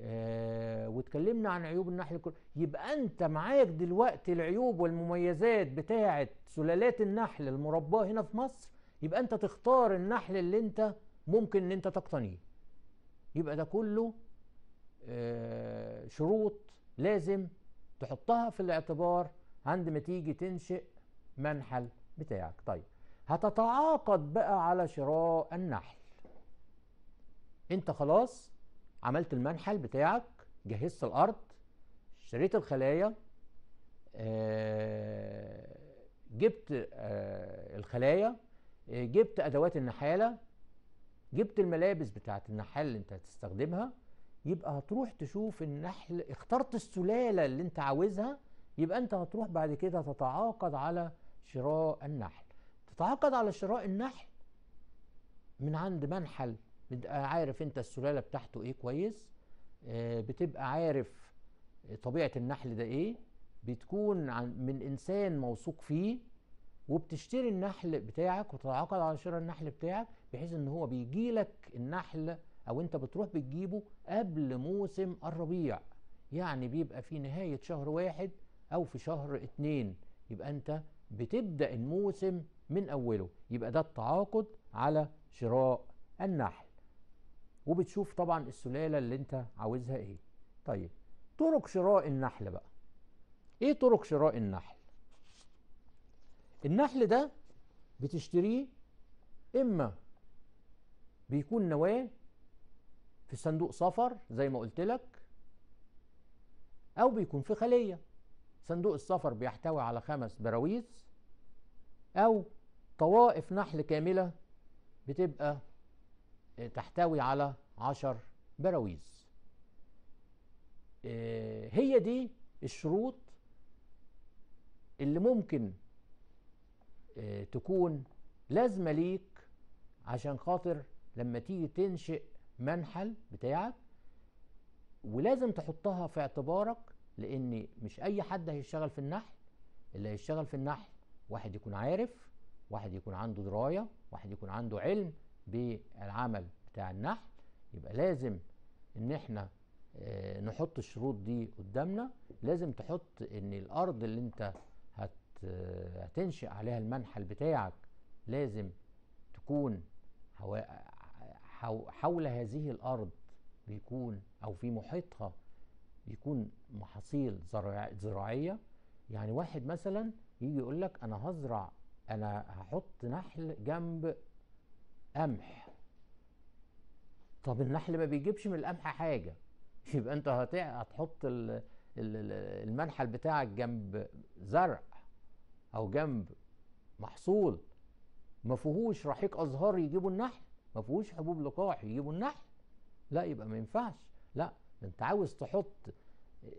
S1: آه واتكلمنا عن عيوب النحل الكل. يبقى أنت معاك دلوقتي العيوب والمميزات بتاعة سلالات النحل المرباة هنا في مصر يبقى أنت تختار النحل اللي أنت ممكن إن أنت تقتنيه. يبقى ده كله آه شروط لازم تحطها في الاعتبار عندما تيجي تنشئ منحل بتاعك. طيب هتتعاقد بقى على شراء النحل. انت خلاص عملت المنحل بتاعك جهزت الأرض اشتريت الخلايا آه جبت آه الخلايا جبت أدوات النحالة جبت الملابس بتاعت النحال اللي انت هتستخدمها يبقى هتروح تشوف النحل اخترت السلالة اللي انت عاوزها يبقى انت هتروح بعد كده تتعاقد على شراء النحل. تتعاقد على شراء النحل من عند منحل بتبقى عارف انت السلالة بتاعته إيه كويس؟ آه بتبقى عارف طبيعة النحل ده إيه بتكون من إنسان موثوق فيه وبتشتري النحل بتاعك وتتعاقد على شراء النحل بتاعك بحيث إن هو بيجي لك النحل أو أنت بتروح بتجيبه قبل موسم الربيع. يعني بيبقى في نهاية شهر واحد أو في شهر اتنين. يبقى أنت بتبدأ الموسم من أوله. يبقى ده التعاقد على شراء النحل. وبتشوف طبعا السلالة اللي أنت عاوزها إيه. طيب طرق شراء النحل بقى. إيه طرق شراء النحل؟ النحل ده بتشتريه إما بيكون نواة في صندوق سفر زي ما قلت لك أو بيكون في خلية. صندوق السفر بيحتوي على خمس براويز أو طوائف نحل كاملة بتبقى تحتوي على عشر براويز. هي دي الشروط اللي ممكن تكون لازمة ليك عشان خاطر لما تيجي تنشئ منحل بتاعك ولازم تحطها في اعتبارك لأن مش أي حد هيشتغل في النحل. اللي هيشتغل في النحل واحد يكون عارف واحد يكون عنده دراية واحد يكون عنده علم بالعمل بتاع النحل. يبقى لازم إن إحنا آه نحط الشروط دي قدامنا. لازم تحط إن الأرض اللي أنت هت هتنشئ عليها المنحل بتاعك لازم تكون حول هذه الأرض بيكون أو في محيطها بيكون محاصيل زراعية. يعني واحد مثلا يجي يقول لك أنا هزرع أنا هحط نحل جنب قمح. طب النحل ما بيجيبش من القمح حاجة. يبقى أنت هتحط المنحل بتاعك جنب زرع أو جنب محصول. ما فيهوش رحيق ازهار يجيبوا النحل. ما فيهوش حبوب لقاح يجيبوا النحل. لا يبقى ما ينفعش. لا انت عاوز تحط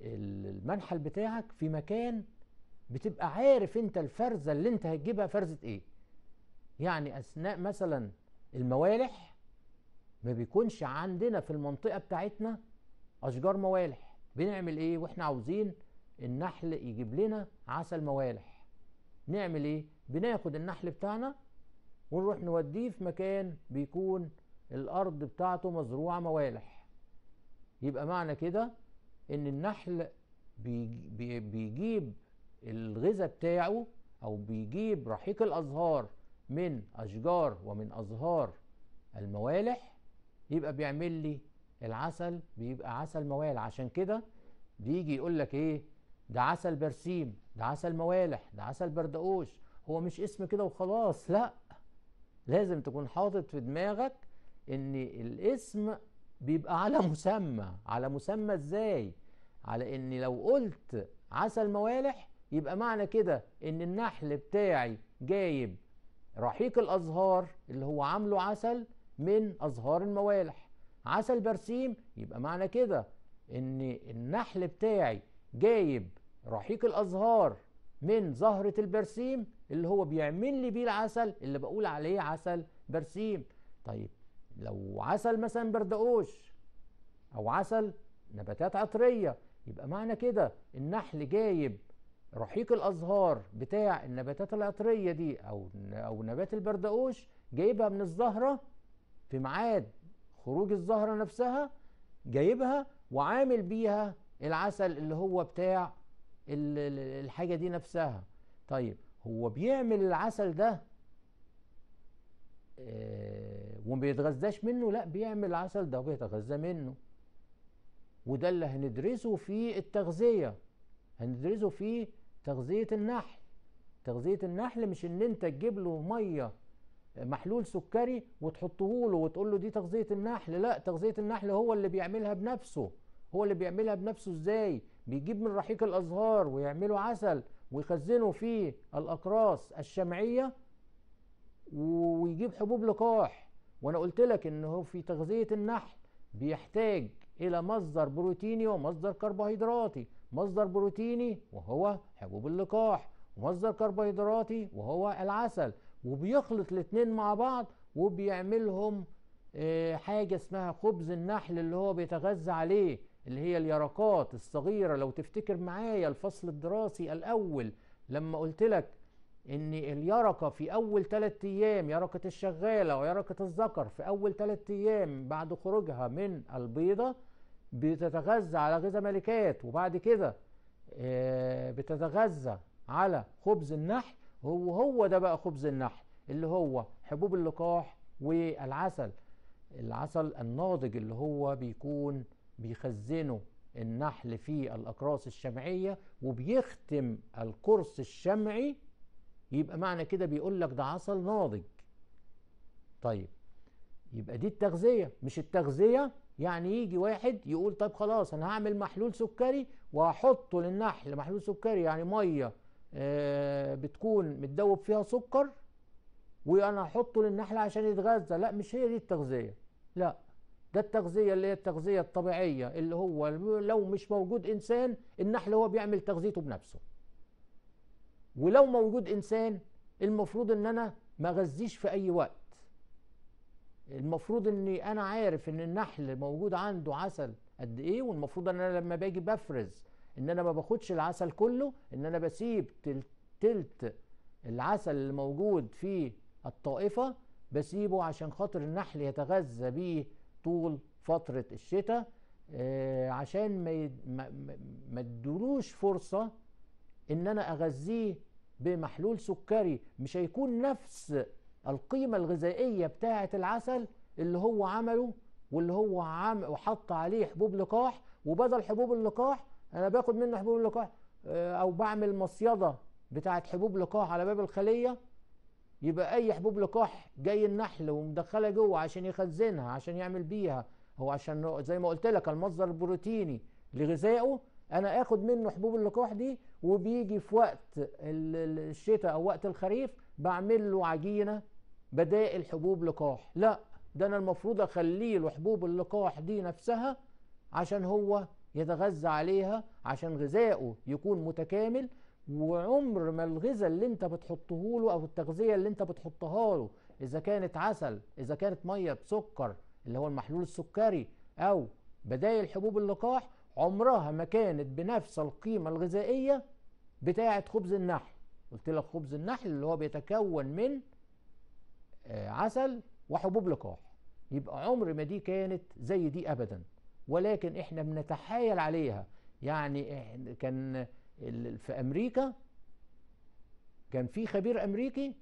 S1: المنحل بتاعك في مكان بتبقى عارف انت الفرزة اللي انت هتجيبها فرزة إيه. يعني أثناء مثلا الموالح ما بيكونش عندنا في المنطقة بتاعتنا أشجار موالح. بنعمل إيه؟ وإحنا عاوزين النحل يجيب لنا عسل موالح. نعمل إيه؟ بناخد النحل بتاعنا ونروح نوديه في مكان بيكون الأرض بتاعته مزروعة موالح. يبقى معنى كده إن النحل بيجيب الغذاء بتاعه أو بيجيب رحيق الأزهار من أشجار ومن أزهار الموالح يبقى بيعمل لي العسل بيبقى عسل موالح. عشان كده بيجي يقول لك إيه؟ ده عسل برسيم ده عسل موالح ده عسل بردقوش. هو مش اسم كده وخلاص لأ. لازم تكون حاطط في دماغك إن الاسم بيبقى على مسمى. على مسمى إزاي؟ على إن لو قلت عسل موالح يبقى معنى كده إن النحل بتاعي جايب رحيق الأزهار اللي هو عامله عسل من أزهار الموالح. عسل برسيم يبقى معنى كده إن النحل بتاعي جايب رحيق الأزهار من زهرة البرسيم اللي هو بيعمل لي بيه العسل اللي بقول عليه عسل برسيم. طيب لو عسل مثلا بردقوش أو عسل نباتات عطرية يبقى معنى كده النحل جايب رحيق الأزهار بتاع النباتات العطرية دي أو أو نبات البردقوش جايبها من الزهرة في ميعاد خروج الزهرة نفسها جايبها وعامل بيها العسل اللي هو بتاع الحاجة دي نفسها. طيب هو بيعمل العسل ده آه، وما بيتغذاش منه لا بيعمل العسل ده وبيتغذى منه. وده اللي هندرسه في التغذية. هندرسه في تغذية النحل. تغذية النحل مش إن أنت تجيب له مية محلول سكري وتحطه له وتقول له دي تغذية النحل. لا تغذية النحل هو اللي بيعملها بنفسه. هو اللي بيعملها بنفسه إزاي؟ بيجيب من رحيق الأزهار ويعمله عسل ويخزنه في الأقراص الشمعية ويجيب حبوب لقاح. وأنا قلت لك إن هو في تغذية النحل بيحتاج إلى مصدر بروتيني ومصدر كربوهيدراتي. مصدر بروتيني وهو حبوب اللقاح ومصدر كربوهيدراتي وهو العسل. وبيخلط الاثنين مع بعض وبيعملهم آه، حاجة اسمها خبز النحل اللي هو بيتغذى عليه. اللي هي اليرقات الصغيرة. لو تفتكر معايا الفصل الدراسي الأول لما قلت لك إن اليرقة في أول ثلاثة أيام يرقة الشغالة ويرقة الذكر في أول ثلاثة أيام بعد خروجها من البيضة بتتغذى على غذاء ملكات. وبعد كده آه، بتتغذى على خبز النحل. هو هو ده بقى خبز النحل اللي هو حبوب اللقاح والعسل. العسل الناضج اللي هو بيكون بيخزنه النحل في الأقراص الشمعية وبيختم القرص الشمعي يبقى معنى كده بيقول لك ده عسل ناضج. طيب يبقى دي التغذية مش التغذية يعني يجي واحد يقول طيب خلاص أنا هعمل محلول سكري وهحطه للنحل محلول سكري يعني مية آه بتكون متدوب فيها سكر وأنا هحطه للنحل عشان يتغذى. لا مش هي دي التغذية. لا. ده التغذية اللي هي التغذية الطبيعية اللي هو لو مش موجود إنسان النحل هو بيعمل تغذيته بنفسه. ولو موجود إنسان المفروض إن أنا ما غذيش في أي وقت. المفروض إني أنا عارف إن النحل موجود عنده عسل قد إيه والمفروض إن أنا لما باجي بفرز إن أنا ما باخدش العسل كله إن أنا بسيب تلت العسل اللي موجود في الطائفة بسيبه عشان خاطر النحل يتغذى بيه طول فترة الشتاء آه، عشان ما ما ادلوش فرصة إن أنا أغذيه بمحلول سكري مش هيكون نفس القيمة الغذائية بتاعة العسل اللي هو عمله واللي هو عم وحط عليه حبوب لقاح. وبدل حبوب اللقاح أنا باخد منه حبوب اللقاح آه، أو بعمل مصيدة بتاعة حبوب لقاح على باب الخلية. يبقى أي حبوب لقاح جاي النحل ومدخلها جوه عشان يخزنها عشان يعمل بيها. هو عشان زي ما قلت لك المصدر البروتيني لغذائه أنا آخد منه حبوب اللقاح دي وبيجي في وقت الشتاء أو وقت الخريف بعمل له عجينة بدائل حبوب لقاح. لا ده أنا المفروض أخليه له حبوب اللقاح دي نفسها عشان هو يتغذى عليها عشان غذائه يكون متكامل وعمر ما الغذاء اللي انت بتحطه له أو التغذية اللي انت بتحطها له إذا كانت عسل إذا كانت مية بسكر اللي هو المحلول السكري أو بدايل حبوب اللقاح عمرها ما كانت بنفس القيمة الغذائية بتاعة خبز النحل. قلت لك خبز النحل اللي هو بيتكون من آه، عسل وحبوب لقاح. يبقى عمر ما دي كانت زي دي ابدا. ولكن إحنا بنتحايل عليها. يعني كان في أمريكا. كان في خبير أمريكي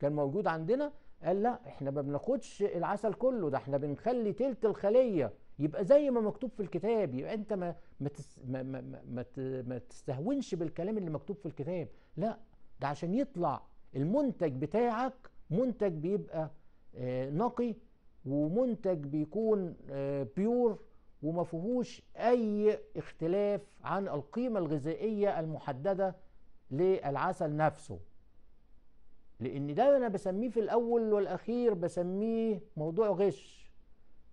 S1: كان موجود عندنا قال لا إحنا ما بناخدش العسل كله ده إحنا بنخلي تلت الخلية يبقى زي ما مكتوب في الكتاب يبقى أنت ما ما ما ما ما, ما, تستهونش بالكلام اللي مكتوب في الكتاب. لا ده عشان يطلع المنتج بتاعك منتج بيبقى آه، نقي ومنتج بيكون آه، بيور وما فيهوش أي اختلاف عن القيمة الغذائية المحددة للعسل نفسه. لأن ده أنا بسميه في الأول والأخير بسميه موضوع غش.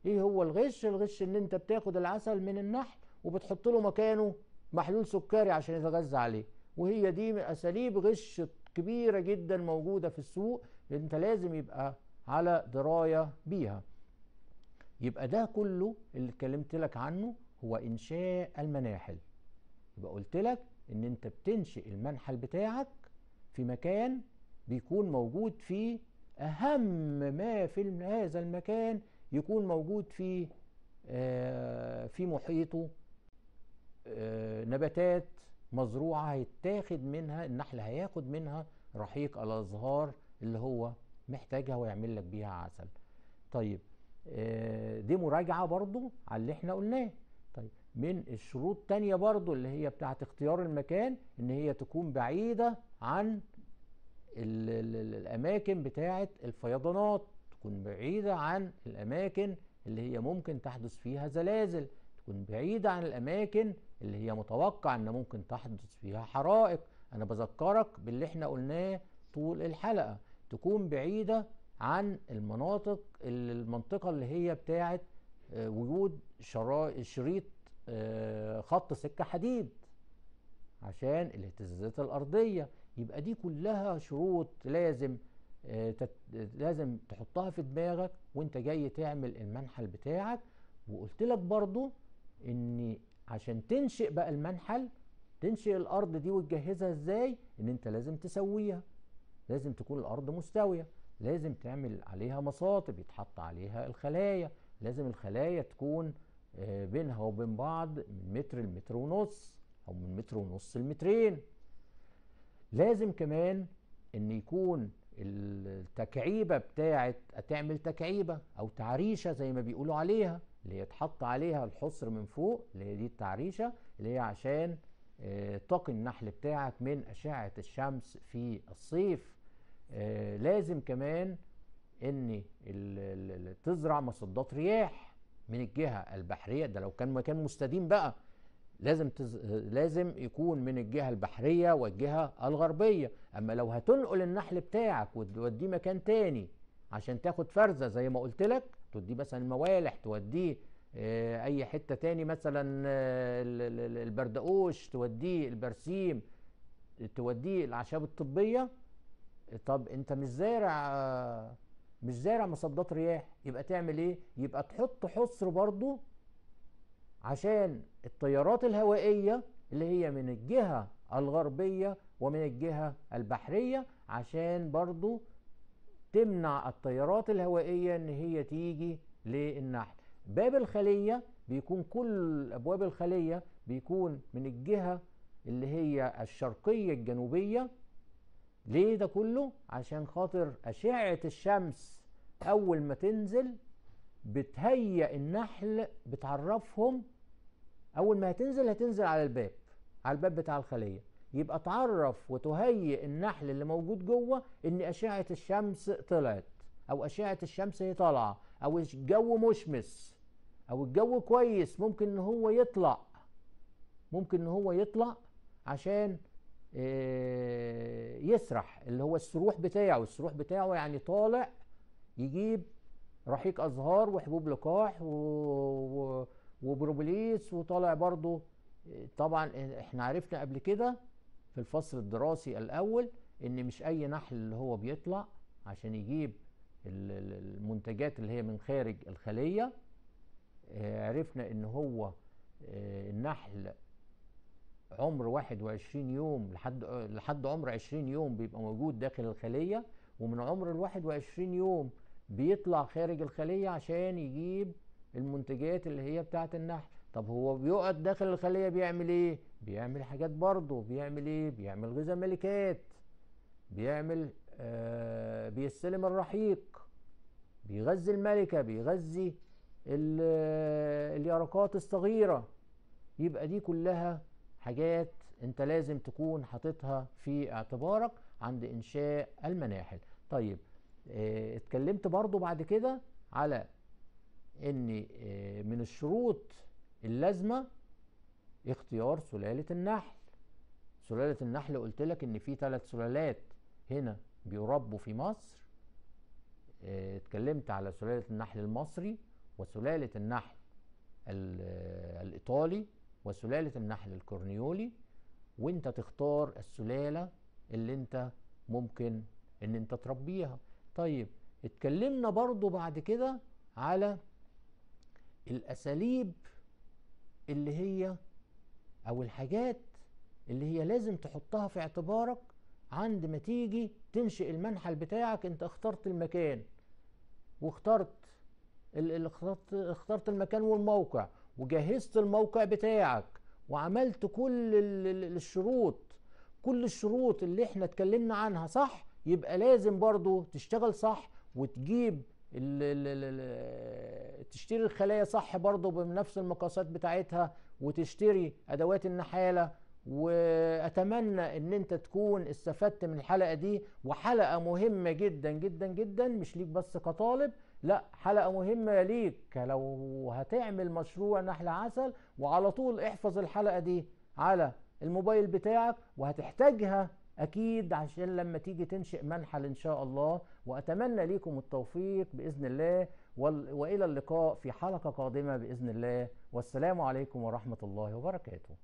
S1: إيه هو الغش؟ الغش إن أنت بتاخد العسل من النحل وبتحط له مكانه محلول سكري عشان يتغذى عليه. وهي دي من أساليب غش كبيرة جدا موجودة في السوق أنت لازم يبقى على دراية بيها. يبقى ده كله اللي اتكلمت لك عنه هو إنشاء المناحل. يبقى قلت لك إن أنت بتنشئ المنحل بتاعك في مكان بيكون موجود فيه أهم ما في هذا المكان يكون موجود فيه آه، في محيطه آه، نباتات مزروعة هيتاخد منها النحل هياخد منها رحيق الأزهار اللي هو محتاجها ويعمل لك بيها عسل. طيب دي مراجعة برضو على اللي إحنا قلناه. طيب من الشروط تانية برضو اللي هي بتاعت اختيار المكان إن هي تكون بعيدة عن ال ال ال الأماكن بتاعت الفيضانات تكون بعيدة عن الأماكن اللي هي ممكن تحدث فيها زلازل تكون بعيدة عن الأماكن اللي هي متوقع ان ممكن تحدث فيها حرائق. أنا بذكرك باللي إحنا قلناه طول الحلقة تكون بعيدة عن المناطق المنطقة اللي هي بتاعت آه، وجود شريط آه، خط سكة حديد عشان الاهتزازات الأرضية. يبقى دي كلها شروط لازم آه، لازم تحطها في دماغك وانت جاي تعمل المنحل بتاعك. وقلت لك برضو إن عشان تنشئ بقى المنحل تنشئ الأرض دي وتجهزها إزاي؟ إن أنت لازم تسويها لازم تكون الأرض مستوية. لازم تعمل عليها مصاطب يتحط عليها الخلايا. لازم الخلايا تكون آه، بينها وبين بعض من متر لمتر ونص أو من متر ونص لمترين. لازم كمان إن يكون التكعيبة بتاعت تعمل تكعيبة أو تعريشة زي ما بيقولوا عليها اللي هي تحط عليها الحصر من فوق اللي هي دي التعريشة اللي هي عشان آه، تقي النحل بتاعك من أشعة الشمس في الصيف. آه، لازم كمان إن تزرع مصدات رياح من الجهة البحرية. ده لو كان مكان مستديم بقى لازم تز... لازم يكون من الجهة البحرية والجهة الغربية. أما لو هتنقل النحل بتاعك وتوديه مكان تاني عشان تاخد فرزة زي ما قلت لك توديه مثلا الموالح توديه آه، أي حتة تاني مثلا آه، ال- ال- ال- البردقوش توديه البرسيم توديه الأعشاب الطبية طب انت مش زارع مش زارع مصدات رياح يبقى تعمل إيه؟ يبقى تحط حصر برضو عشان التيارات الهوائية اللي هي من الجهة الغربية ومن الجهة البحرية عشان برضو تمنع التيارات الهوائية ان هي تيجي للنحل. باب الخلية بيكون كل أبواب الخلية بيكون من الجهة اللي هي الشرقية الجنوبية ليه ده كله؟ عشان خاطر أشعة الشمس أول ما تنزل بتهيئ النحل بتعرفهم أول ما هتنزل هتنزل على الباب على الباب بتاع الخلية. يبقى تعرف وتهيئ النحل اللي موجود جوه إن أشعة الشمس طلعت أو أشعة الشمس هي طالعة أو الجو مشمس أو الجو كويس ممكن إن هو يطلع ممكن إن هو يطلع عشان يسرح اللي هو السروح بتاعه. السروح بتاعه يعني طالع يجيب رحيق أزهار وحبوب لقاح و... و... وبروبليس وطالع برضو آه، طبعا إحنا عرفنا قبل كده في الفصل الدراسي الأول إن مش أي نحل اللي هو بيطلع عشان يجيب ال- ال- المنتجات اللي هي من خارج الخلية. آه، عرفنا إن هو آه، النحل عمر 21 يوم لحد لحد عمر 20 يوم بيبقى موجود داخل الخلية ومن عمر الواحد وعشرين يوم بيطلع خارج الخلية عشان يجيب المنتجات اللي هي بتاعة النحل. طب هو بيقعد داخل الخلية بيعمل إيه؟ بيعمل حاجات برضه. بيعمل إيه؟ بيعمل غذاء ملكات. بيعمل آه بيستلم الرحيق. بيغذي الملكة بيغذي اليرقات الصغيرة. يبقى دي كلها حاجات انت لازم تكون حاططها في اعتبارك عند انشاء المناحل. طيب آه اتكلمت برضو بعد كده على ان آه من الشروط اللازمة اختيار سلالة النحل. سلالة النحل قلت لك ان في ثلاث سلالات هنا بيربوا في مصر. آه اتكلمت على سلالة النحل المصري وسلالة النحل الإيطالي. وسلالة النحل الكورنيولي وانت تختار السلالة اللي انت ممكن ان انت تربيها. طيب اتكلمنا برضو بعد كده على الأساليب اللي هي أو الحاجات اللي هي لازم تحطها في اعتبارك عند ما تيجي تنشئ المنحل بتاعك. انت اخترت المكان واخترت اخترت المكان والموقع وجهزت الموقع بتاعك وعملت كل الشروط كل الشروط اللي إحنا اتكلمنا عنها صح يبقى لازم برضو تشتغل صح وتجيب ال ال تشتري الخلايا صح برضو بنفس المقاسات بتاعتها وتشتري أدوات النحالة. وأتمنى إن أنت تكون استفدت من الحلقة دي وحلقة مهمة جدا جدا جدا مش ليك بس كطالب لا حلقة مهمة ليك. لو هتعمل مشروع نحل عسل وعلى طول احفظ الحلقة دي على الموبايل بتاعك وهتحتاجها أكيد عشان لما تيجي تنشئ منحل إن شاء الله. وأتمنى ليكم التوفيق بإذن الله وإلى اللقاء في حلقة قادمة بإذن الله. والسلام عليكم ورحمة الله وبركاته.